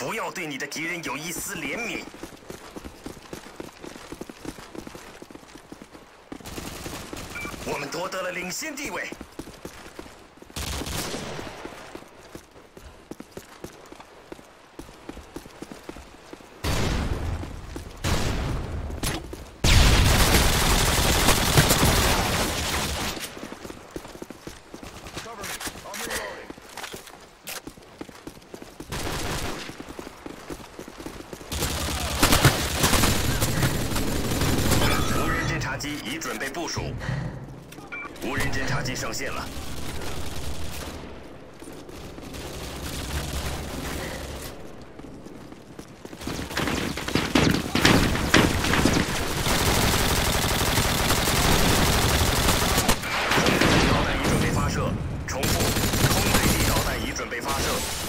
不要对你的敌人有一丝怜悯。我们夺得了领先地位。无人侦察机已准备部署。无人侦察机上线了。空对地导弹已准备发射。重复，空对地导弹已准备发射。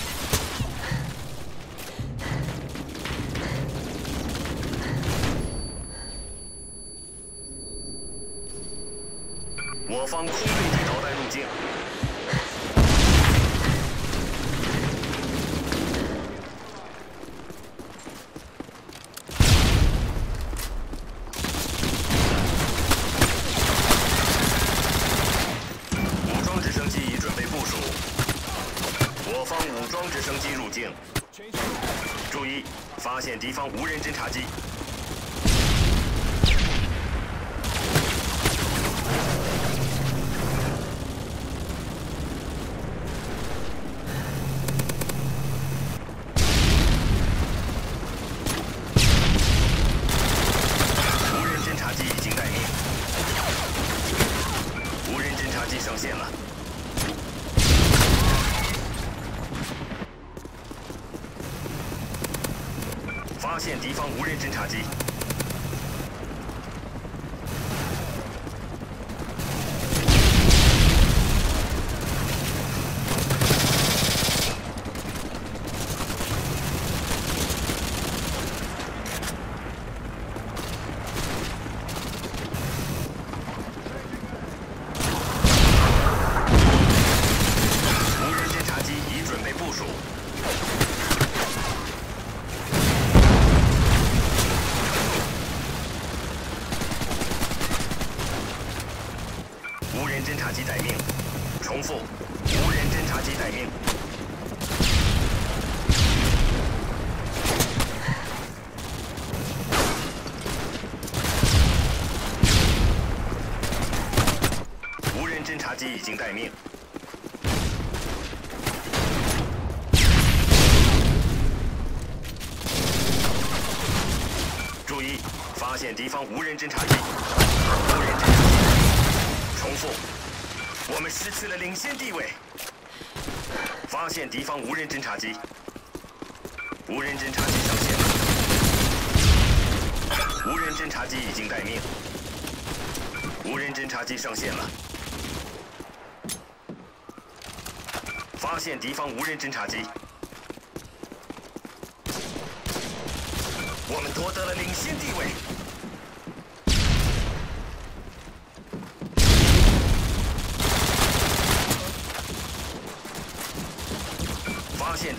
方空对地导弹入境。武装直升机已准备部署。我方武装直升机入境。注意，发现敌方无人侦察机。无人侦察机已经待命。无人侦察机上线了。发现敌方无人侦察机。无人侦察机已准备部署。无侦察机待命。重复，无人侦察机待命。无人侦察机已经待命。注意，发现敌方无人侦察机。无人侦察机。重复，我们失去了领先地位。发现敌方无人侦察机。无人侦察机上线了。无人侦察机已经待命。无人侦察机上线了。发现敌方无人侦察机。我们夺得了领先地位。发现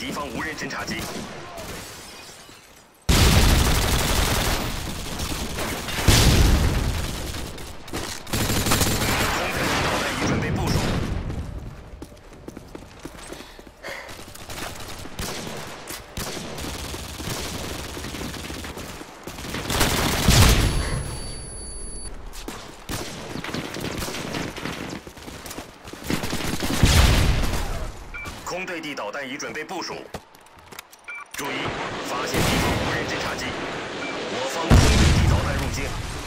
敌方无人侦察机。空对地导弹已准备部署。注意，发现敌方无人侦察机。我方空对地导弹入境。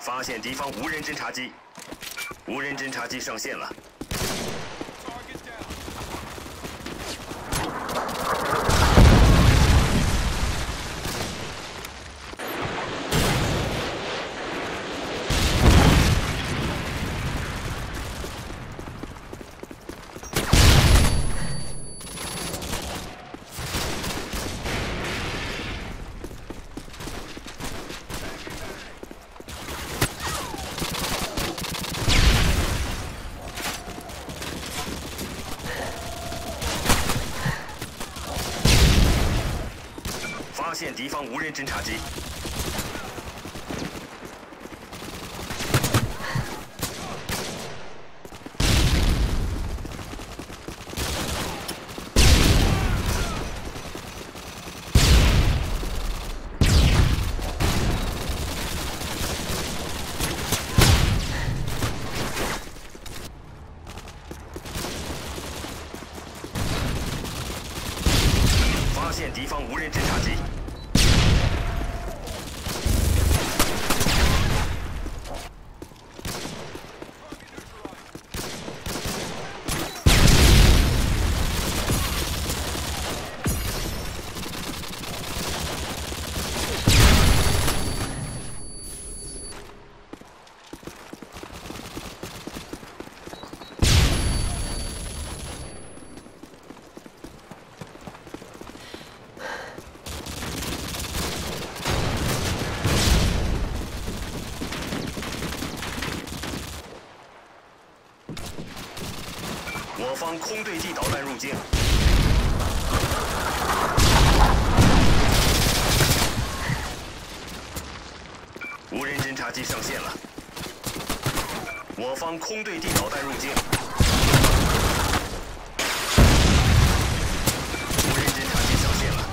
发现敌方无人侦察机，无人侦察机上线了。发现敌方无人侦察机。发现敌方无人侦察机。我空对地导弹入境。无人侦察机上线了。我方空对地导弹入境。无人侦察机上线了。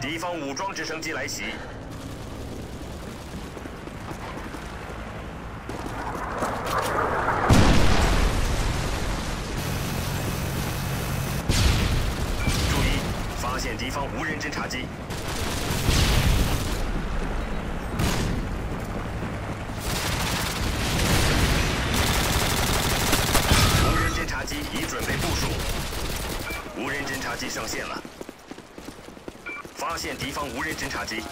敌升机来袭。注意，发现敌方无人侦察机。无人侦察机已准备部署。无人侦察机上线了。发现敌方无人侦察机！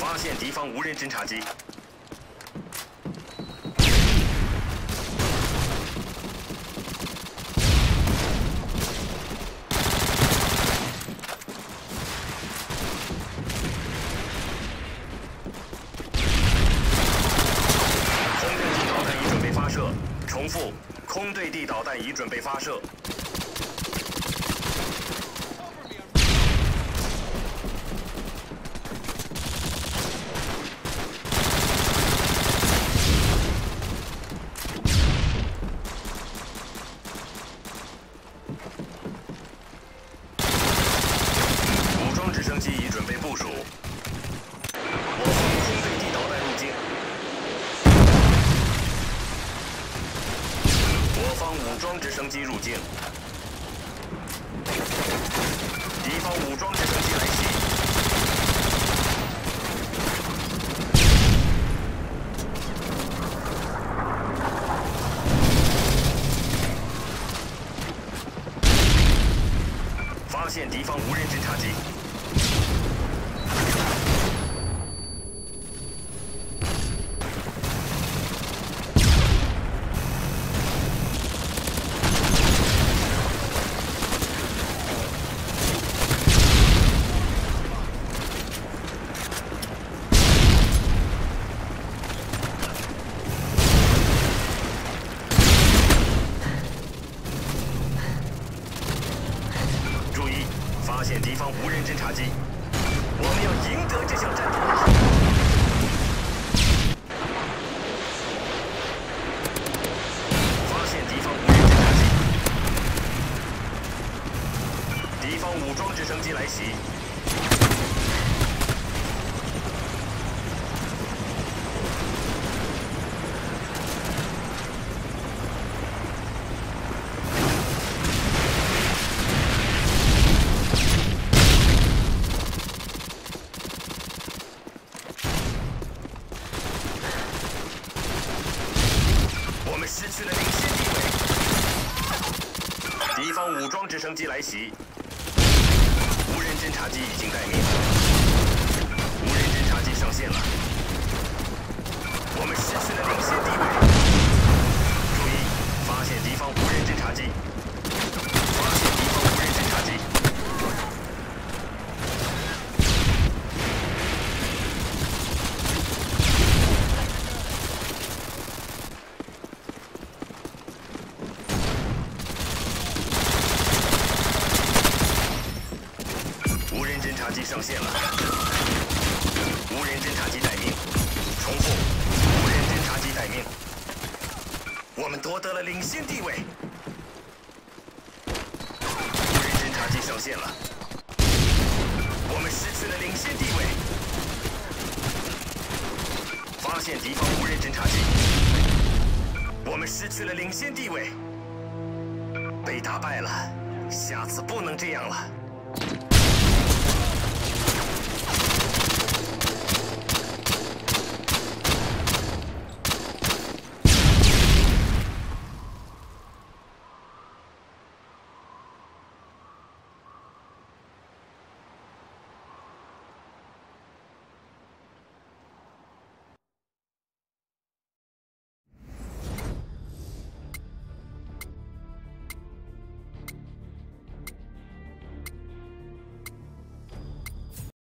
发现敌方无人侦察机！空对地导弹已准备发射。重复，空对地导弹已准备发射。武装直升机已准备部我方空对地导弹入境。我方武装直升机入境。敌方武装直升机来袭。发现敌方无人侦察机。我们要赢得这项战斗。发现敌方无人侦察机，敌方武装直升机来袭。敌方武装直升机来袭，无人侦察机已经待命，无人侦察机上线了。我们失去了领先地位。注意，发现敌方无人侦察机，上线了，我们失去了领先地位。发现敌方无人侦察机，我们失去了领先地位。被打败了，下次不能这样了。